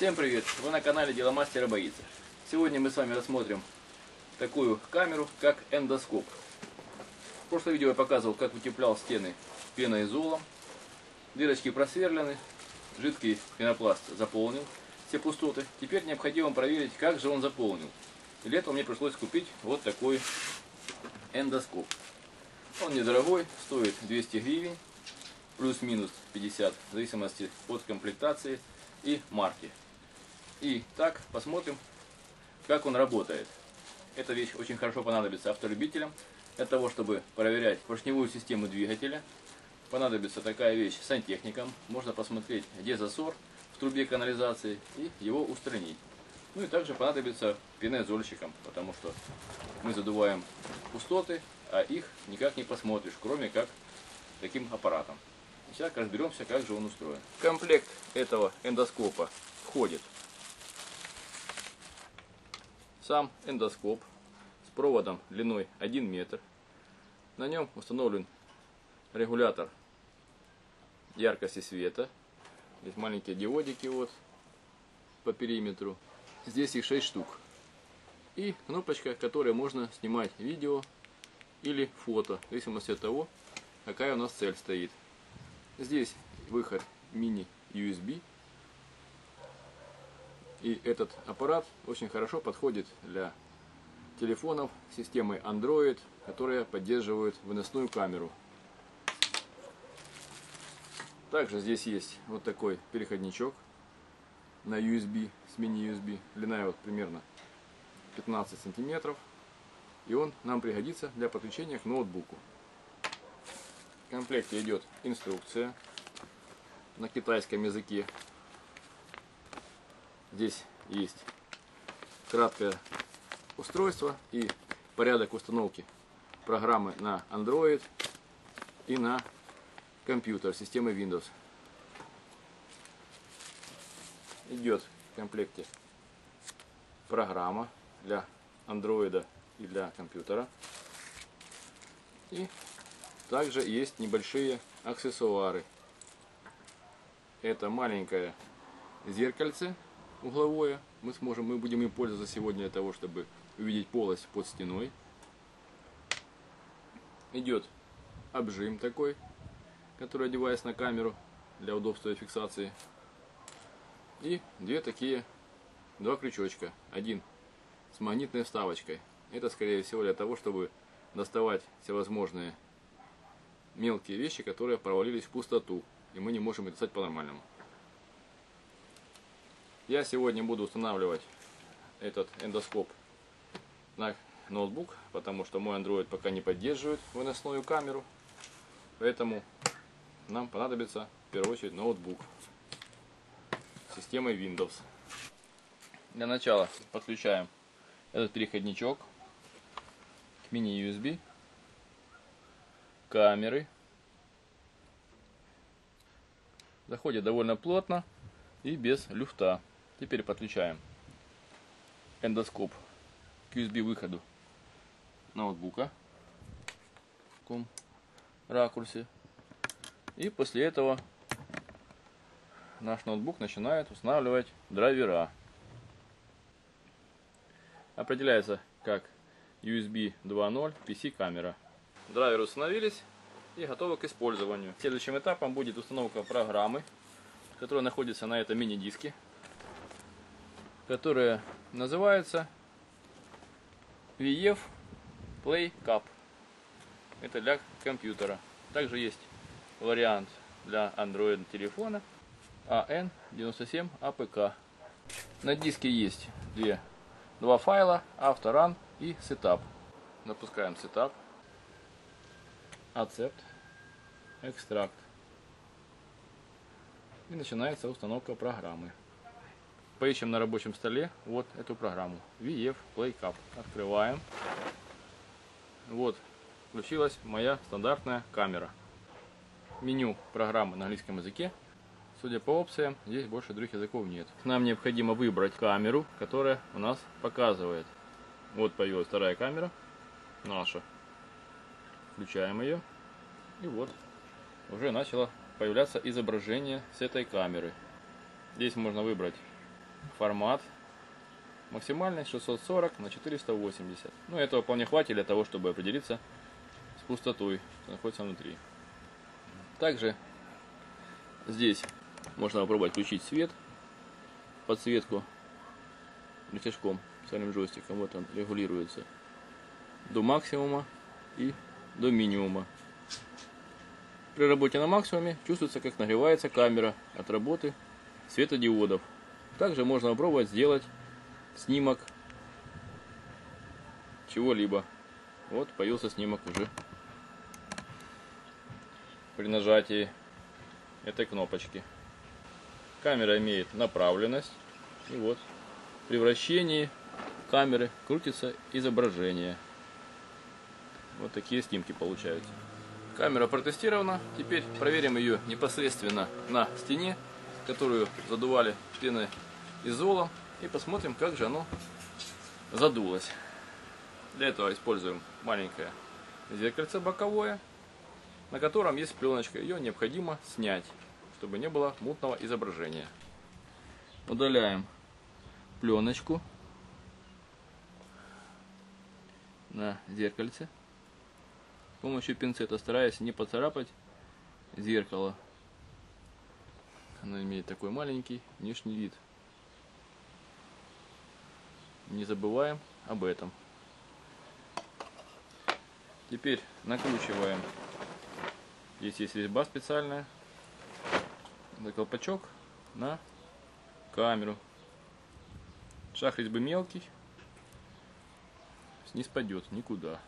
Всем привет! Вы на канале Дело Мастера Боится. Сегодня мы с вами рассмотрим такую камеру, как эндоскоп. В прошлом видео я показывал, как утеплял стены пеноизолом. Дырочки просверлены, жидкий пенопласт заполнил все пустоты. Теперь необходимо проверить, как же он заполнил. Для этого мне пришлось купить вот такой эндоскоп. Он недорогой, стоит 200 гривен, плюс-минус 50, в зависимости от комплектации и марки. И так посмотрим, как он работает. Эта вещь очень хорошо понадобится автолюбителям для того, чтобы проверять поршневую систему двигателя. Понадобится такая вещь сантехникам. Можно посмотреть, где засор в трубе канализации и его устранить. Ну и также понадобится пенезольщикам, потому что мы задуваем пустоты, а их никак не посмотришь, кроме как таким аппаратом. Сейчас разберемся, как же он устроен. В комплект этого эндоскопа входит сам эндоскоп с проводом длиной 1 метр. На нем установлен регулятор яркости света. Здесь маленькие диодики вот по периметру. Здесь их 6 штук. И кнопочка, которой можно снимать видео или фото, в зависимости от того, какая у нас цель стоит. Здесь выход мини-USB. И этот аппарат очень хорошо подходит для телефонов системы Android, которые поддерживают выносную камеру. Также здесь есть вот такой переходничок на USB, с мини-USB. Длина его примерно 15 сантиметров. И он нам пригодится для подключения к ноутбуку. В комплекте идет инструкция на китайском языке. Здесь есть краткое устройство и порядок установки программы на Android и на компьютер системы Windows. Идет в комплекте программа для Android и для компьютера. И также есть небольшие аксессуары. Это маленькое зеркальце угловое. Мы сможем, мы будем им пользоваться сегодня для того, чтобы увидеть полость под стеной. Идет обжим такой, который одевается на камеру для удобства фиксации. И две такие, два крючочка. Один с магнитной вставочкой. Это скорее всего для того, чтобы доставать всевозможные мелкие вещи, которые провалились в пустоту. И мы не можем их достать по-нормальному. Я сегодня буду устанавливать этот эндоскоп на ноутбук, потому что мой Android пока не поддерживает выносную камеру. Поэтому нам понадобится в первую очередь ноутбук с системой Windows. Для начала подключаем этот переходничок к мини-USB, камеры. Заходит довольно плотно и без люфта. Теперь подключаем эндоскоп к USB выходу ноутбука в таком ракурсе. И после этого наш ноутбук начинает устанавливать драйвера. Определяется как USB 2.0 PC камера. Драйверы установились и готовы к использованию. Следующим этапом будет установка программы, которая находится на этом мини-диске, которая называется VF Play Cup. Это для компьютера. Также есть вариант для Android телефона AN97 APK. На диске есть две, два файла, autorun и setup. Запускаем setup, accept, экстракт. И начинается установка программы. Поищем на рабочем столе вот эту программу. VF Play Cup. Открываем. Вот, включилась моя стандартная камера. Меню программы на английском языке. Судя по опциям, здесь больше других языков нет. Нам необходимо выбрать камеру, которая у нас показывает. Вот появилась вторая камера, наша. Включаем ее. И вот, уже начало появляться изображение с этой камеры. Здесь можно выбрать формат. Максимальный 640 на 480. Ну, этого вполне хватит для того, чтобы определиться с пустотой, что находится внутри. Также здесь можно попробовать включить свет, подсветку рычажком, специальным джойстиком. Вот он регулируется до максимума и до минимума. При работе на максимуме чувствуется, как нагревается камера от работы светодиодов. Также можно попробовать сделать снимок чего-либо. Вот появился снимок уже при нажатии этой кнопочки. Камера имеет направленность. И вот при вращении камеры крутится изображение. Вот такие снимки получаются. Камера протестирована. Теперь проверим ее непосредственно на стене, которую задували пеной изолом. И посмотрим, как же оно задулось. Для этого используем маленькое зеркальце боковое, на котором есть пленочка. Ее необходимо снять, чтобы не было мутного изображения. Удаляем пленочку на зеркальце с помощью пинцета, стараясь не поцарапать зеркало. Оно имеет такой маленький внешний вид. Не забываем об этом. Теперь накручиваем. Здесь есть резьба специальная. На колпачок на камеру. Шаг резьбы мелкий. Не спадет никуда.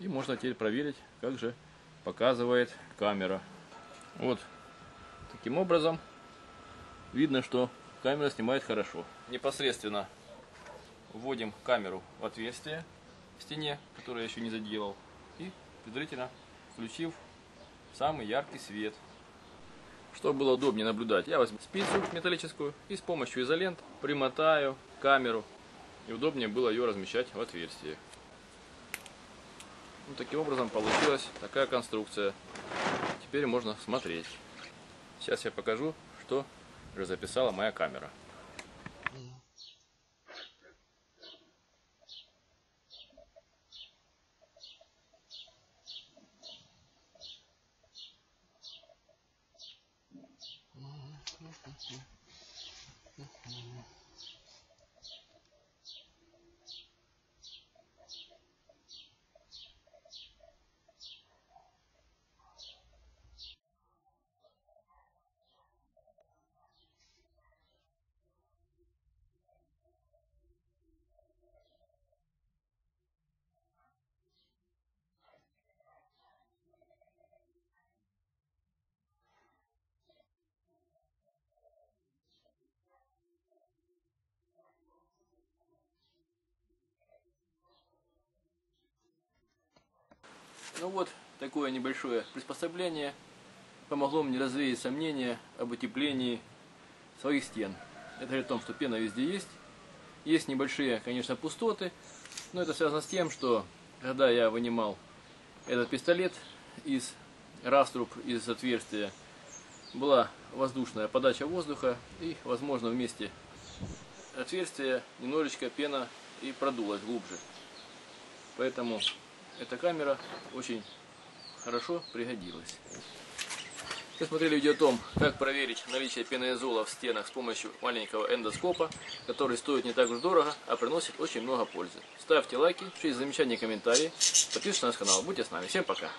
И можно теперь проверить, как же показывает камера. Вот таким образом видно, что камера снимает хорошо. Непосредственно вводим камеру в отверстие в стене, которое я еще не заделал, и предварительно включив самый яркий свет. Чтобы было удобнее наблюдать, я возьму спицу металлическую и с помощью изолент примотаю камеру, и удобнее было ее размещать в отверстие. Ну, таким образом получилась такая конструкция. Теперь можно смотреть. Сейчас я покажу, что уже записала моя камера. Ну вот, такое небольшое приспособление помогло мне развеять сомнения об утеплении своих стен. Это говорит о том, что пена везде есть. Есть небольшие, конечно, пустоты, но это связано с тем, что когда я вынимал этот пистолет из раструб, из отверстия, была воздушная подача воздуха и, возможно, вместе отверстия немножечко пена и продулась глубже. Поэтому эта камера очень хорошо пригодилась. Вы смотрели видео о том, как проверить наличие пеноизола в стенах с помощью маленького эндоскопа, который стоит не так уж дорого, а приносит очень много пользы. Ставьте лайки, пишите замечания, комментарии, подписывайтесь на наш канал. Будьте с нами. Всем пока!